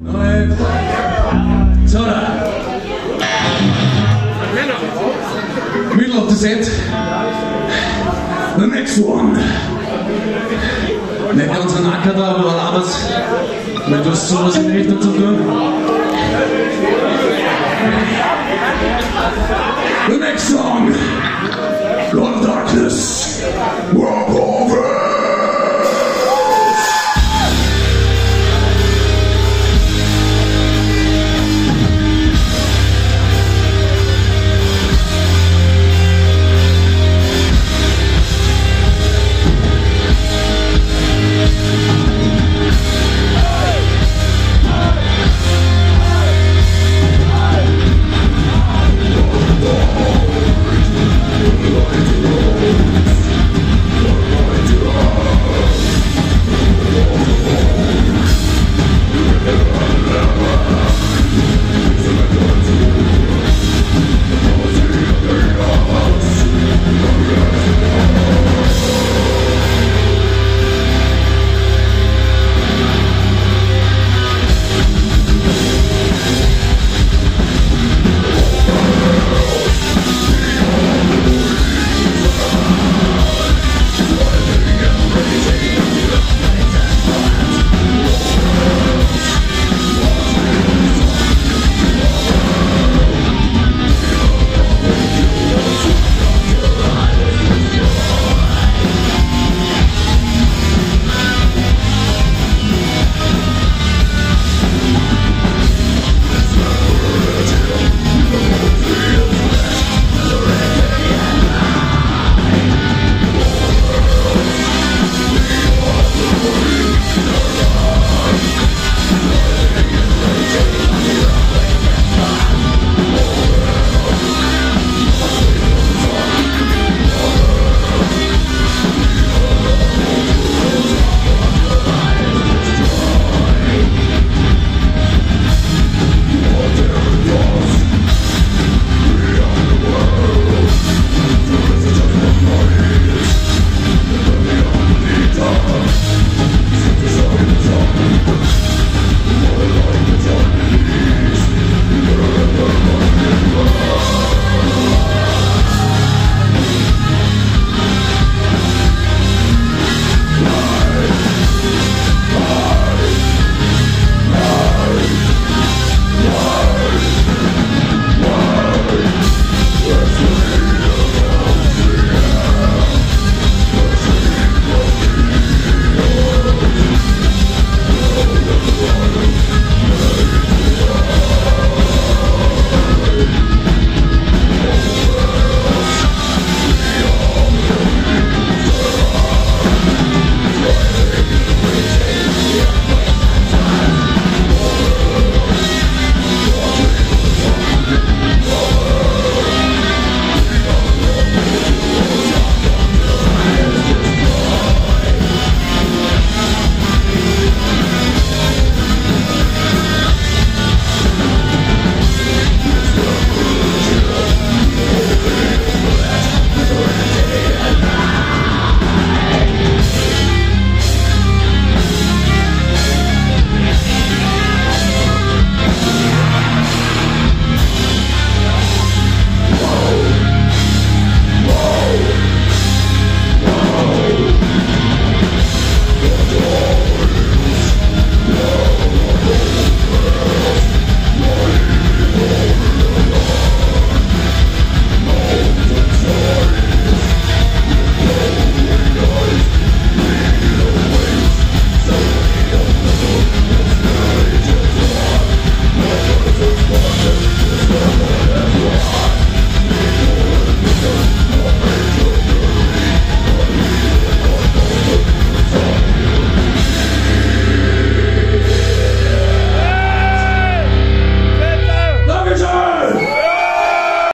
So, middle of the set. The next one. Nicht ganz ein Acker da, aber Labers. Weil du hast sowas in die Richtung zu tun.